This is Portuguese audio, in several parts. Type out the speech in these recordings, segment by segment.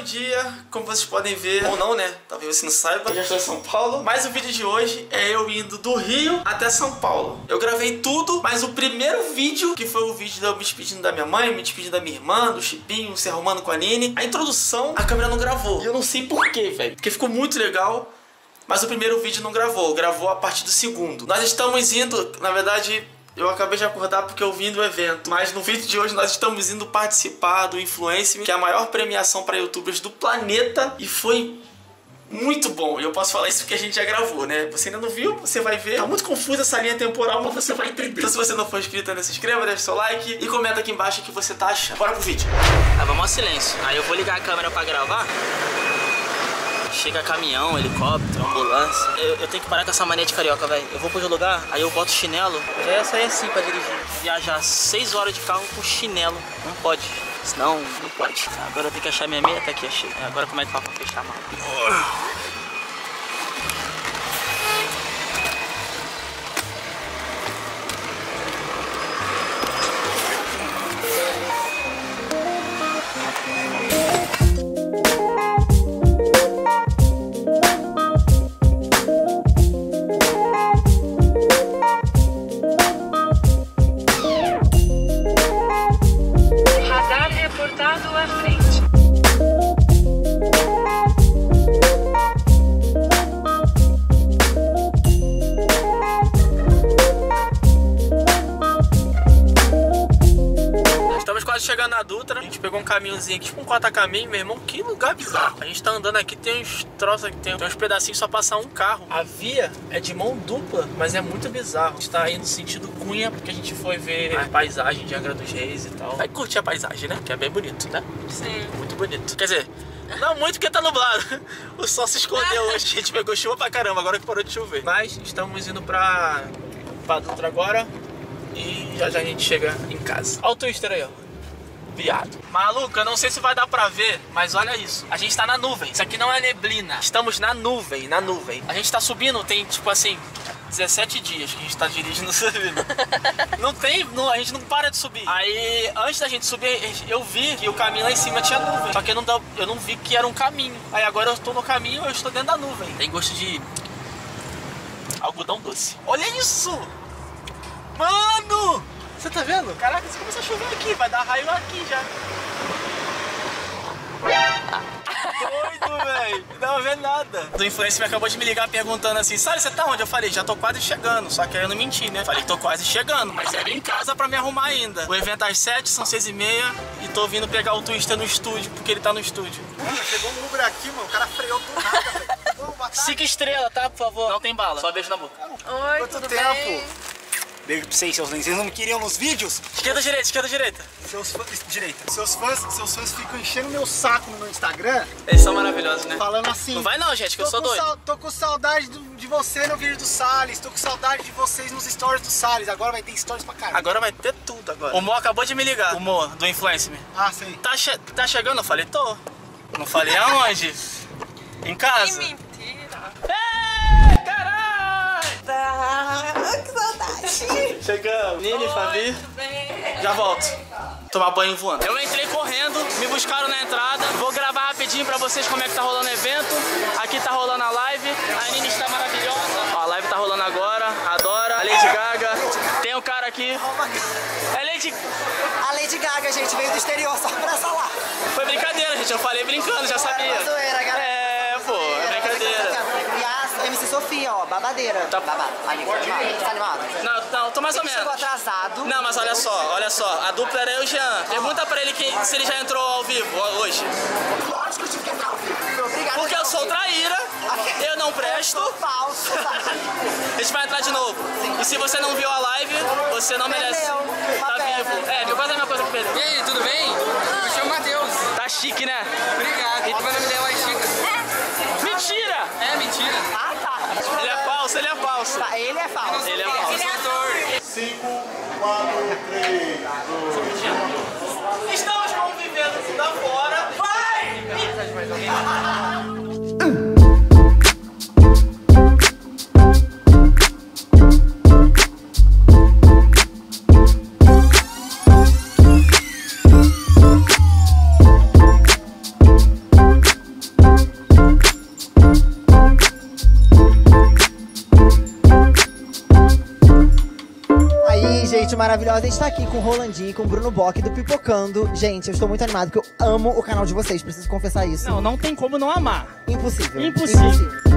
bom dia, como vocês podem ver, ou não, né? Talvez você não saiba, eu já estou em São Paulo. Mas o vídeo de hoje é eu indo do Rio até São Paulo. Eu gravei tudo, mas o primeiro vídeo, que foi o vídeo de eu me despedindo da minha mãe, me despedindo da minha irmã, do Chipinho, se arrumando com a Nini, a introdução a câmera não gravou. E eu não sei porquê, velho. Porque ficou muito legal. Mas o primeiro vídeo não gravou, gravou a partir do segundo. Nós estamos indo, na verdade, eu acabei de acordar porque eu vim do evento, mas no vídeo de hoje nós estamos indo participar do Influence, que é a maior premiação para youtubers do planeta e foi muito bom. Eu posso falar isso porque a gente já gravou, né? Você ainda não viu? Você vai ver. Tá muito confusa essa linha temporal, mas você vai entender. Então se você não for inscrito ainda, se inscreva, deixa seu like e comenta aqui embaixo o que você tá achando. Bora pro vídeo. Vamos ao silêncio. Aí eu vou ligar a câmera pra gravar. Chega caminhão, helicóptero, ambulância. Eu, eu tenho que parar com essa mania de carioca, velho. Eu vou pro lugar, aí eu boto chinelo. Já ia sair assim pra dirigir. Viajar 6 horas de carro com chinelo. Não pode. Senão, não pode. Agora eu tenho que achar minha meia, tá aqui, achei. Agora como é que faz pra fechar a mala? Caminhozinho aqui, tipo um quarta-caminho, meu irmão. Que lugar bizarro. A gente tá andando aqui, tem uns troços aqui, tem, tem uns pedacinhos só passar um carro. A via é de mão dupla, mas é muito bizarro. A gente tá indo no sentido Cunha, porque a gente foi ver a paisagem de Angra dos Reis e tal. Vai curtir a paisagem, né? Que é bem bonito, né? Sim. Muito bonito. Quer dizer, não muito porque tá nublado. O sol se escondeu hoje. A gente pegou chuva pra caramba, agora que parou de chover. Mas estamos indo pra, pra Dutra agora. E já já a gente chega em casa. Olha o twister aí, ó. Viado. Maluco, eu não sei se vai dar pra ver, mas olha isso. A gente tá na nuvem. Isso aqui não é neblina. Estamos na nuvem, na nuvem. A gente tá subindo, tem tipo assim. 17 dias que a gente tá dirigindo subindo. não tem, não, a gente não para de subir. Aí, antes da gente subir, eu vi que o caminho lá em cima tinha nuvem. Só que eu não, eu não vi que era um caminho. Aí agora eu tô no caminho, eu estou dentro da nuvem. Tem gosto de algodão doce. Olha isso! Mano! Você tá vendo? Caraca, se começar a chover aqui, vai dar raio aqui já. Doido, velho. Não vendo nada. Do influencer me acabou de me ligar perguntando assim: Sara, você tá onde? Eu falei: já tô quase chegando. Só que aí eu não menti, né? Falei: tô quase chegando, mas era em casa pra me arrumar ainda. O evento às 7, são 6 e meia. E tô vindo pegar o Twister no estúdio, porque ele tá no estúdio. Mano, chegou um Uber aqui, mano. O cara freou do nada, velho. Cinco estrelas, tá? Por favor. Não tem bala. Só beijo na boca. Oi, Quanto tudo tempo? bem? Beijo pra vocês, seus lindos. Vocês não me queriam nos vídeos? Esquerda, direita, esquerda, direita. Seus fãs... Direita. Seus fãs, seus fãs ficam enchendo meu saco no meu Instagram, Eles são maravilhosos, né? falando assim... Não vai não, gente, que eu "Tô sou doido. sal- Tô com saudade do- de você no vídeo do Salles. Tô com saudade de vocês nos stories do Salles. Agora vai ter stories pra caralho. Agora vai ter tudo agora. O Mo acabou de me ligar. O Mo, do Influence Me. Ah, sei. Tá, che tá chegando? Eu falei, tô. Não falei aonde? Em Que casa. mentira. Ei, caralho! que saudade. Chegamos. Nini, Fabi. Tudo bem? Já volto. Tomar banho voando. Eu entrei correndo, me buscaram na entrada. Vou gravar rapidinho pra vocês como é que tá rolando o evento. Aqui tá rolando a live. A Nini está maravilhosa. Ó, a live tá rolando agora. Adora. A Lady Gaga. Tem um cara aqui. É Lady... A Lady Gaga, gente, veio do exterior só pra essa lá. Foi brincadeira, gente. Eu falei brincando, já sabia. Uma zoeira, galera. É, pô, é brincadeira. E a MC Sofia, ó, babadeira. Tá. Babado. Tá animado? Tá animado? Não, não, tô mais ou Ele chegou menos. atrasado. Não, mas olha só, olha só, a dupla era eu e o Jean. Pergunta pra ele que, se ele já entrou ao vivo hoje. Lógico que eu tive que entrar ao vivo. Obrigado. Porque eu sou traíra, eu não presto, Falso. a gente vai entrar de novo. E se você não viu a live, você não merece. Tá pena. vivo. É, quase a mesma coisa que perdeu. E aí, tudo bem? Eu chamo Matheus. Tá chique, né? Obrigado. Meu nome dela é Chica. Mentira! É mentira. Ah, tá. Ele é falso, ele é falso. Tá, Ele é falso. Ele é falso. Sou ator. 5, 4, 3, 2, maravilhosa está aqui com o Rolandinho e com o Bruno Bock do Pipocando. Gente, eu estou muito animado porque eu amo o canal de vocês, preciso confessar isso. Não, não tem como não amar. Impossível. Impossível. Tô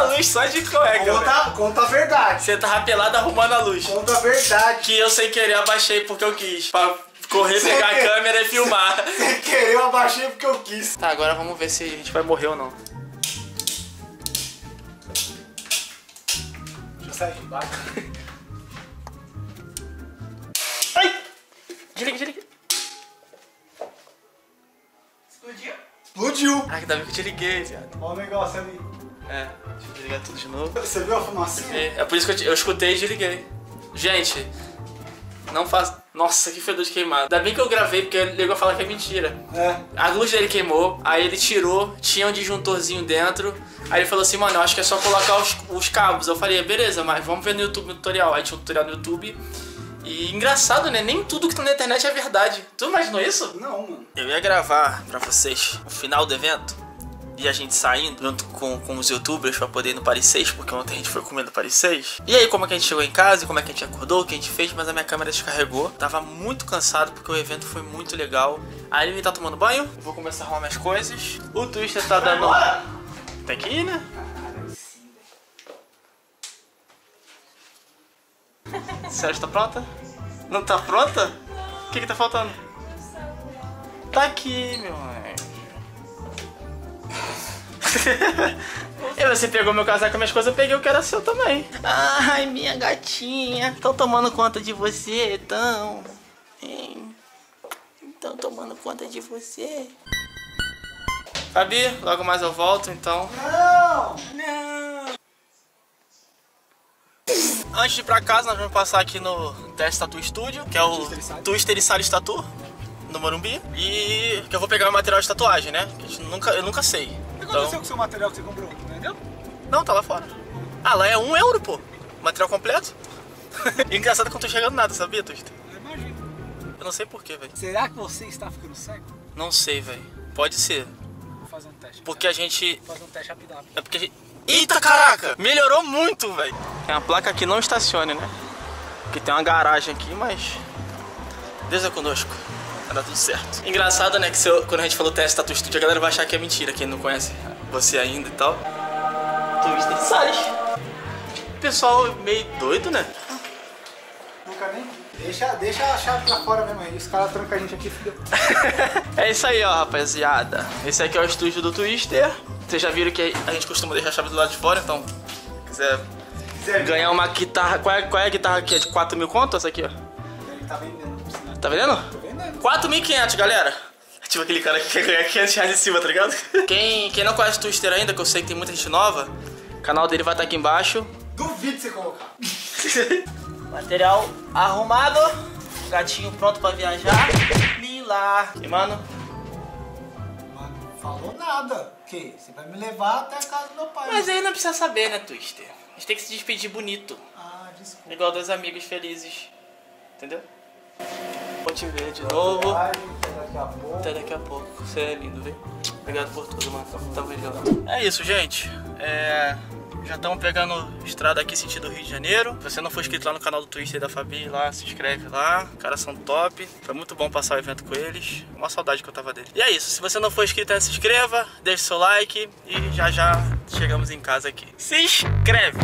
a luz só de cueca. Conta, conta a verdade. Você tava pelado arrumando a luz. Conta a verdade. Que eu sem querer abaixei porque eu quis. Pra correr, Sem pegar a câmera e filmar. Sem querer, eu abaixei porque eu quis. Tá, agora vamos ver se a gente vai morrer ou não. Deixa eu sair de baixo. Ai! Desliga, desliga. Explodiu. Ai, ainda bem que eu te liguei, viado. Olha o negócio ali. É, deixa eu desligar tudo de novo. Você viu a fumacinha? É, é por isso que eu, eu escutei e desliguei. Gente, não faz. Nossa, que fedor de queimado. Ainda bem que eu gravei, porque ele ligou a falar que é mentira. É. A luz dele queimou, aí ele tirou, tinha um disjuntorzinho dentro. Aí ele falou assim, mano, eu acho que é só colocar os, os cabos. Eu falei, beleza, mas vamos ver no YouTube no tutorial. Aí tinha um tutorial no YouTube. E engraçado, né? Nem tudo que tá na internet é verdade. Tu imaginou isso? Não, mano. Eu ia gravar pra vocês o final do evento e a gente saindo junto com, com os youtubers pra poder ir no Paris 6, porque ontem a gente foi comendo Paris 6. E aí, como é que a gente chegou em casa, como é que a gente acordou, o que a gente fez, mas a minha câmera descarregou. Tava muito cansado porque o evento foi muito legal. A Aline tá tomando banho, vou começar a arrumar minhas coisas. O Twister tá dando. Tem que ir, né? Sérgio, tá pronta? Não tá pronta? O que que tá faltando? Tá aqui, meu anjo. E você pegou meu casaco e minhas coisas, eu peguei o que era seu também. Ai, minha gatinha. Estão tomando conta de você, então. Estão tomando conta de você. Fabi, logo mais eu volto, então. Não! Não. Antes de ir pra casa, nós vamos passar aqui no Test Tattoo Studio, que é o Twister e Salles Tattoo, no Morumbi. E que eu vou pegar o material de tatuagem, né? Que a gente nunca, eu nunca sei. O que Então, aconteceu com o seu material que você comprou? Entendeu? não, tá lá fora. Ah, lá é um euro, pô. Material completo. Engraçado que eu não tô chegando nada, sabia, Twister? Eu imagino. Eu não sei porquê, velho. Será que você está ficando cego? Não sei, velho. Pode ser. Vou fazer um teste. Porque a gente Vou fazer um teste rapidão. É porque a gente... Eita caraca! Melhorou muito, velho. Tem uma placa aqui, não estacione, né? Porque tem uma garagem aqui, mas... Deus é conosco. Vai dar tudo certo. Engraçado, né? Que se eu- quando a gente falou teste Tattoo Studio, a galera vai achar que é mentira. Quem não conhece você ainda e tal. Turista de Salles. Pessoal meio doido, né? Nunca nem. Deixa, deixa a chave pra fora mesmo aí. Os caras trancam a gente aqui, filho. É isso aí, ó, rapaziada. Esse aqui é o estúdio do Twister. Vocês já viram que a gente costuma deixar a chave do lado de fora, então... Se quiser ganhar uma guitarra... Qual é, qual é a guitarra aqui? É de 4 mil conto? Essa aqui, ó. Ele tá vendendo. Tá vendendo? Tô vendendo. 4.500, galera. Tipo aquele cara que quer ganhar 500 reais em cima, tá ligado? Quem, quem não conhece o Twister ainda, que eu sei que tem muita gente nova, o canal dele vai estar aqui embaixo. Duvido você colocar. Material arrumado. Gatinho pronto pra viajar. Lila. E, mano, Mano, não falou nada. O quê? Você vai me levar até a casa do meu pai. mas aí não precisa saber, né, Twister? A gente tem que se despedir bonito. Ah, desculpa. Igual dois amigos felizes. Entendeu? Te ver de novo. Até daqui a pouco. Você é lindo, viu? Obrigado por tudo, mano. Tamo junto. É isso, gente. É... Já estamos pegando estrada aqui sentido Rio de Janeiro. Se você não for inscrito lá no canal do Twister da Fabi, lá, se inscreve lá. Os caras são top. Foi muito bom passar o evento com eles. Uma saudade que eu tava dele. E é isso. Se você não for inscrito, se inscreva, deixe seu like e já já chegamos em casa aqui. Se inscreve!